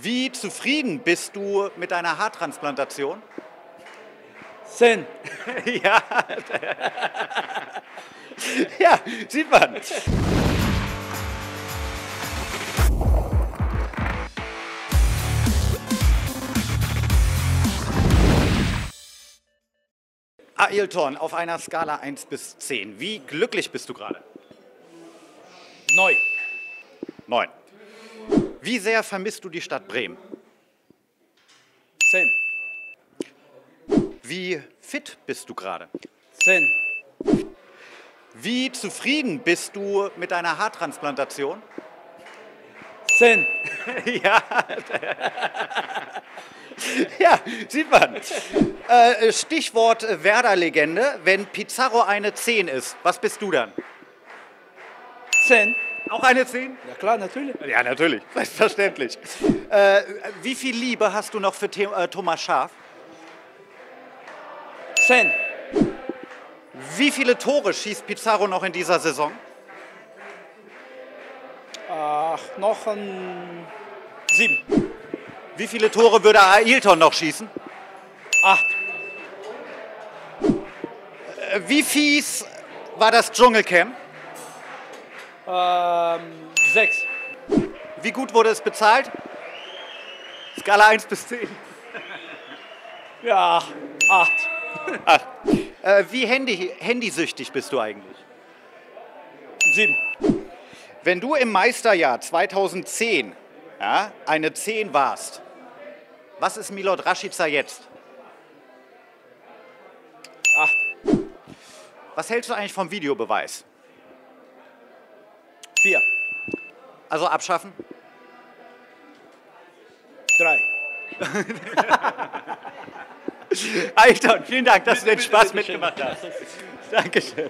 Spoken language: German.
Wie zufrieden bist du mit deiner Haartransplantation? Zehn. ja. ja, sieht man. Ailton, auf einer Skala 1 bis 10. Wie glücklich bist du gerade? Neu. 9. Wie sehr vermisst du die Stadt Bremen? Zehn. Wie fit bist du gerade? Zehn. Wie zufrieden bist du mit deiner Haartransplantation? Zehn. ja. ja, sieht man. Äh, Stichwort Werder-Legende. Wenn Pizarro eine 10 ist, was bist du dann? Zehn. Auch eine 10? Ja klar, natürlich. Ja, natürlich. Selbstverständlich. Äh, wie viel Liebe hast du noch für The äh, Thomas Schaaf? Zehn. Wie viele Tore schießt Pizarro noch in dieser Saison? Ach, noch ein sieben. Wie viele Tore würde Ailton noch schießen? Acht. Äh, Wie fies war das Dschungelcamp? Ähm, sechs. Wie gut wurde es bezahlt? Skala 1 bis 10. Ja, acht. Äh, wie handy, handysüchtig bist du eigentlich? Sieben. Wenn du im Meisterjahr 2010 ja, eine 10 warst, was ist Milot Rashica jetzt? Acht. Was hältst du eigentlich vom Videobeweis? Vier. Also abschaffen? Drei. Alter, vielen Dank, dass du den Spaß mitgemacht hast. Dankeschön.